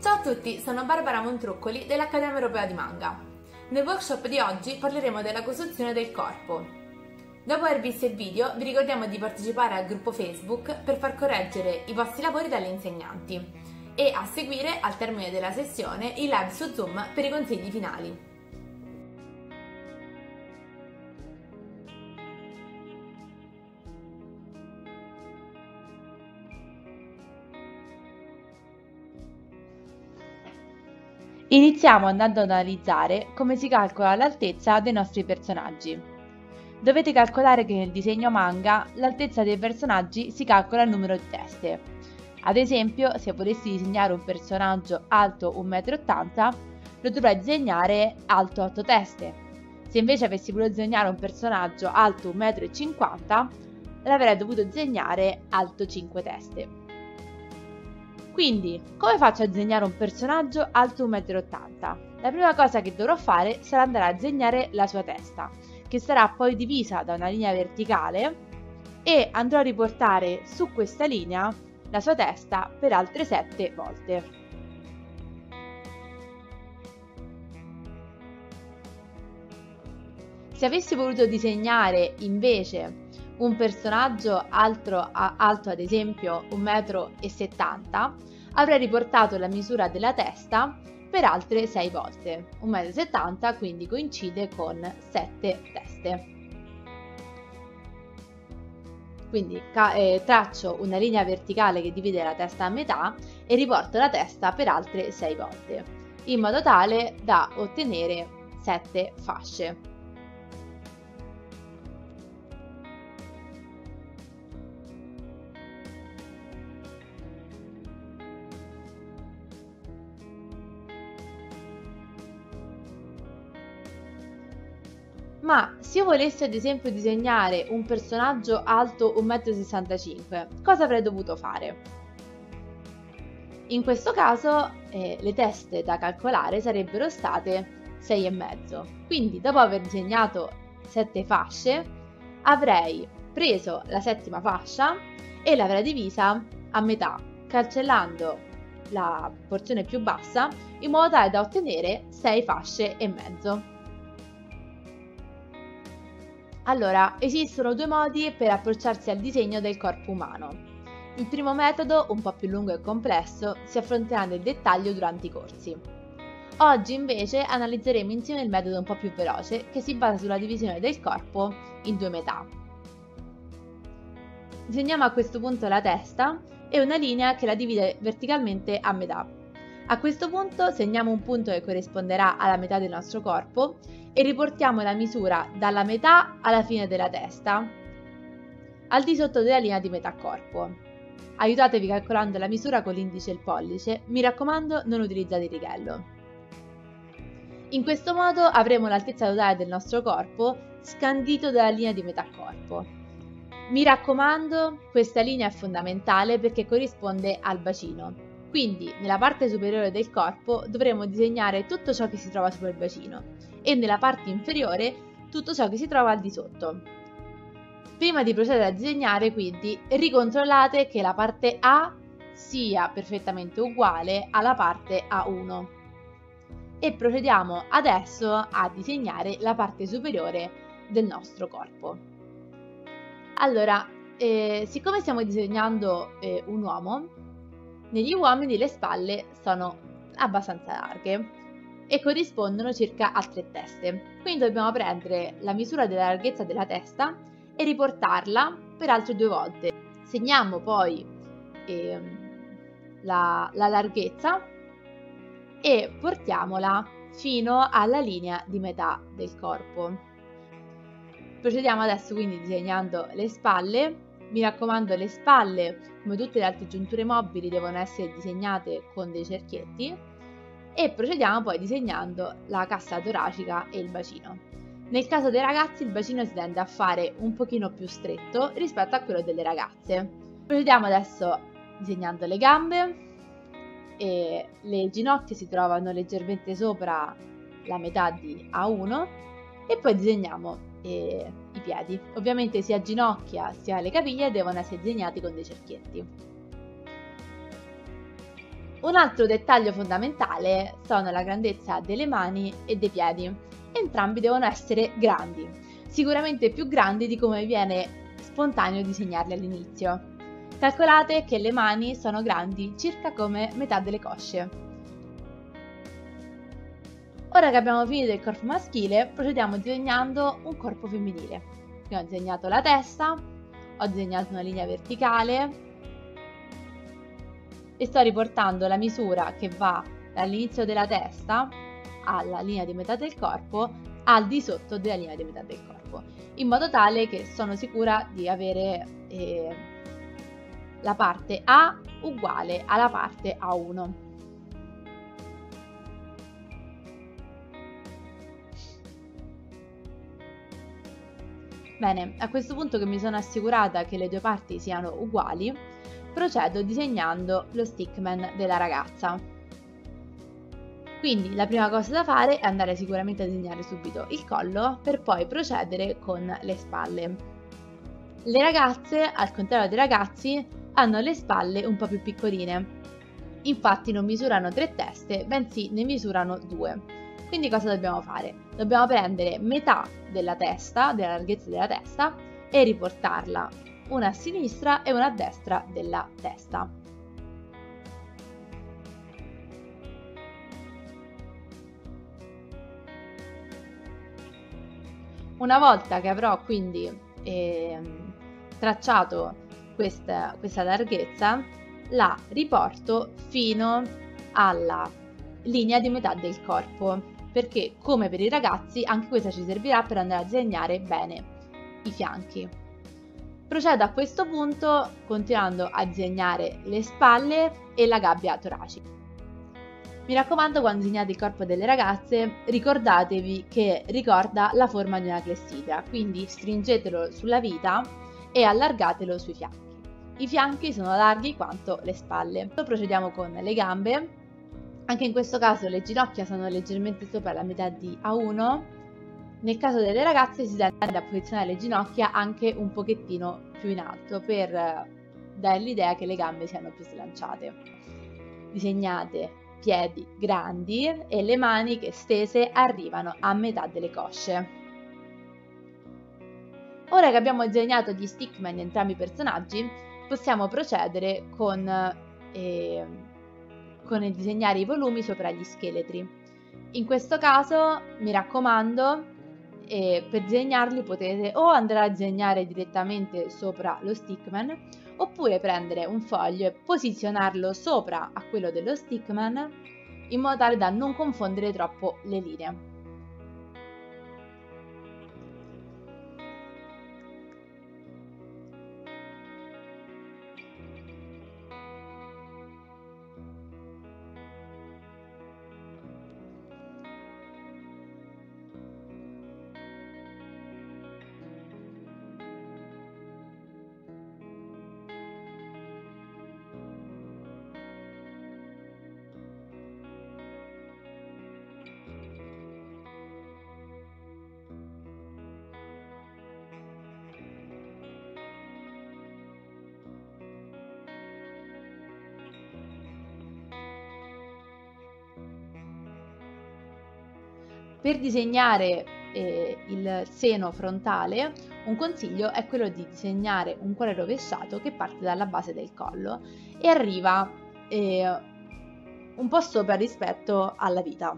Ciao a tutti, sono Barbara Montruccoli dell'Accademia Europea di Manga. Nel workshop di oggi parleremo della costruzione del corpo. Dopo aver visto il video vi ricordiamo di partecipare al gruppo Facebook per far correggere i vostri lavori dalle insegnanti e a seguire al termine della sessione il live su Zoom per i consigli finali. Iniziamo andando ad analizzare come si calcola l'altezza dei nostri personaggi. Dovete calcolare che nel disegno manga l'altezza dei personaggi si calcola il numero di teste. Ad esempio, se volessi disegnare un personaggio alto 1,80 m, lo dovrei disegnare alto 8 teste. Se invece avessi voluto disegnare un personaggio alto 1,50 m, l'avrei dovuto disegnare alto 5 teste. Quindi, come faccio a disegnare un personaggio alto 1,80 m? La prima cosa che dovrò fare sarà andare a disegnare la sua testa, che sarà poi divisa da una linea verticale e andrò a riportare su questa linea la sua testa per altre 7 volte. Se avessi voluto disegnare invece un personaggio alto, alto ad esempio 1,70 m, avrei riportato la misura della testa per altre 6 volte. 1,70 m quindi coincide con 7 teste. Quindi eh, traccio una linea verticale che divide la testa a metà e riporto la testa per altre 6 volte, in modo tale da ottenere 7 fasce. Ma se io volessi ad esempio disegnare un personaggio alto 1,65 m, cosa avrei dovuto fare? In questo caso eh, le teste da calcolare sarebbero state 6,5. Quindi dopo aver disegnato 7 fasce avrei preso la settima fascia e l'avrei divisa a metà, cancellando la porzione più bassa in modo tale da ottenere 6 fasce e mezzo. Allora, esistono due modi per approcciarsi al disegno del corpo umano. Il primo metodo, un po' più lungo e complesso, si affronterà nel dettaglio durante i corsi. Oggi invece analizzeremo insieme il metodo un po' più veloce che si basa sulla divisione del corpo in due metà. Disegniamo a questo punto la testa e una linea che la divide verticalmente a metà. A questo punto segniamo un punto che corrisponderà alla metà del nostro corpo e riportiamo la misura dalla metà alla fine della testa, al di sotto della linea di metà corpo. Aiutatevi calcolando la misura con l'indice e il pollice, mi raccomando non utilizzate il righello. In questo modo avremo l'altezza totale del nostro corpo scandito dalla linea di metà corpo. Mi raccomando, questa linea è fondamentale perché corrisponde al bacino. Quindi, nella parte superiore del corpo dovremo disegnare tutto ciò che si trova sopra il bacino e nella parte inferiore tutto ciò che si trova al di sotto. Prima di procedere a disegnare quindi ricontrollate che la parte A sia perfettamente uguale alla parte A1 e procediamo adesso a disegnare la parte superiore del nostro corpo. Allora, eh, siccome stiamo disegnando eh, un uomo, negli uomini le spalle sono abbastanza larghe e corrispondono circa a tre teste. Quindi dobbiamo prendere la misura della larghezza della testa e riportarla per altre due volte. Segniamo poi eh, la, la larghezza e portiamola fino alla linea di metà del corpo. Procediamo adesso quindi disegnando le spalle. Mi raccomando, le spalle, come tutte le altre giunture mobili, devono essere disegnate con dei cerchietti e procediamo poi disegnando la cassa toracica e il bacino. Nel caso dei ragazzi il bacino si tende a fare un pochino più stretto rispetto a quello delle ragazze. Procediamo adesso disegnando le gambe e le ginocchia si trovano leggermente sopra la metà di A1 e poi disegniamo eh, i piedi. Ovviamente sia ginocchia sia le caviglie devono essere disegnati con dei cerchietti. Un altro dettaglio fondamentale sono la grandezza delle mani e dei piedi. Entrambi devono essere grandi, sicuramente più grandi di come viene spontaneo disegnarli all'inizio. Calcolate che le mani sono grandi circa come metà delle cosce. Ora che abbiamo finito il corpo maschile, procediamo disegnando un corpo femminile. Quindi ho disegnato la testa, ho disegnato una linea verticale e sto riportando la misura che va dall'inizio della testa alla linea di metà del corpo al di sotto della linea di metà del corpo, in modo tale che sono sicura di avere eh, la parte A uguale alla parte A1. Bene, a questo punto che mi sono assicurata che le due parti siano uguali, procedo disegnando lo stickman della ragazza. Quindi la prima cosa da fare è andare sicuramente a disegnare subito il collo per poi procedere con le spalle. Le ragazze, al contrario dei ragazzi, hanno le spalle un po' più piccoline. Infatti non misurano tre teste, bensì ne misurano due. Quindi cosa dobbiamo fare? Dobbiamo prendere metà della testa, della larghezza della testa, e riportarla una a sinistra e una a destra della testa. Una volta che avrò quindi eh, tracciato questa, questa larghezza, la riporto fino alla linea di metà del corpo perché come per i ragazzi anche questa ci servirà per andare a disegnare bene i fianchi. Procedo a questo punto continuando a disegnare le spalle e la gabbia toracica. Mi raccomando quando disegnate il corpo delle ragazze ricordatevi che ricorda la forma di una clessidra, quindi stringetelo sulla vita e allargatelo sui fianchi. I fianchi sono larghi quanto le spalle. Procediamo con le gambe anche in questo caso le ginocchia sono leggermente sopra la metà di A1. Nel caso delle ragazze si tende a posizionare le ginocchia anche un pochettino più in alto per dare l'idea che le gambe siano più slanciate. Disegnate piedi grandi e le mani che stese arrivano a metà delle cosce. Ora che abbiamo disegnato gli stickman di entrambi i personaggi, possiamo procedere con eh, con il disegnare i volumi sopra gli scheletri. In questo caso, mi raccomando, eh, per disegnarli potete o andare a disegnare direttamente sopra lo stickman oppure prendere un foglio e posizionarlo sopra a quello dello stickman in modo tale da non confondere troppo le linee. Per disegnare eh, il seno frontale, un consiglio è quello di disegnare un cuore rovesciato che parte dalla base del collo e arriva eh, un po' sopra rispetto alla vita.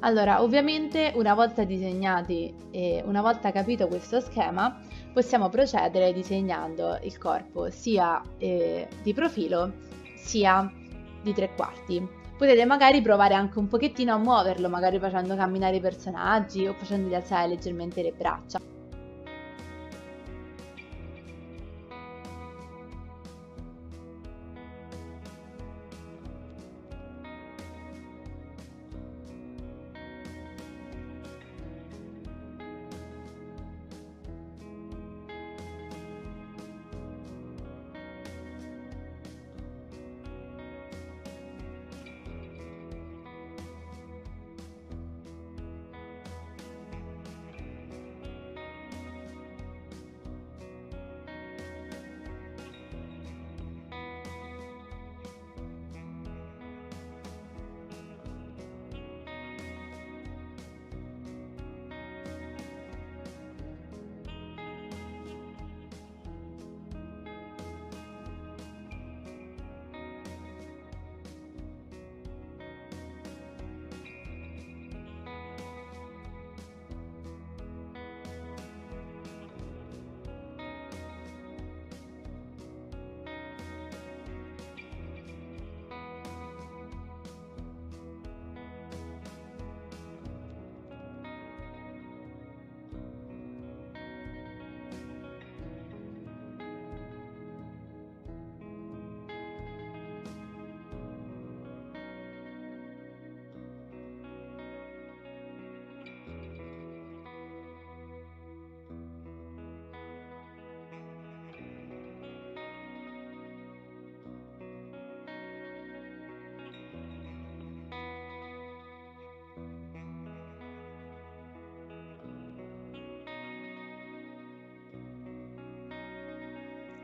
Allora, ovviamente una volta disegnati e una volta capito questo schema, possiamo procedere disegnando il corpo sia eh, di profilo sia di tre quarti. Potete magari provare anche un pochettino a muoverlo, magari facendo camminare i personaggi o facendogli alzare leggermente le braccia.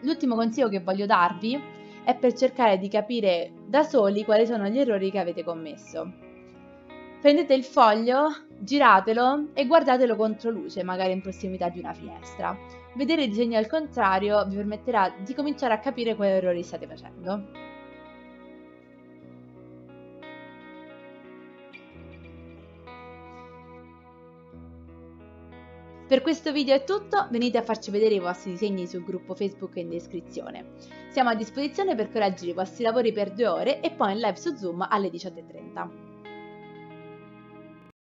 L'ultimo consiglio che voglio darvi è per cercare di capire da soli quali sono gli errori che avete commesso. Prendete il foglio, giratelo e guardatelo contro luce, magari in prossimità di una finestra. Vedere il disegno al contrario vi permetterà di cominciare a capire quali errori state facendo. Per questo video è tutto, venite a farci vedere i vostri disegni sul gruppo Facebook in descrizione. Siamo a disposizione per correggere i vostri lavori per due ore e poi in live su Zoom alle 18.30.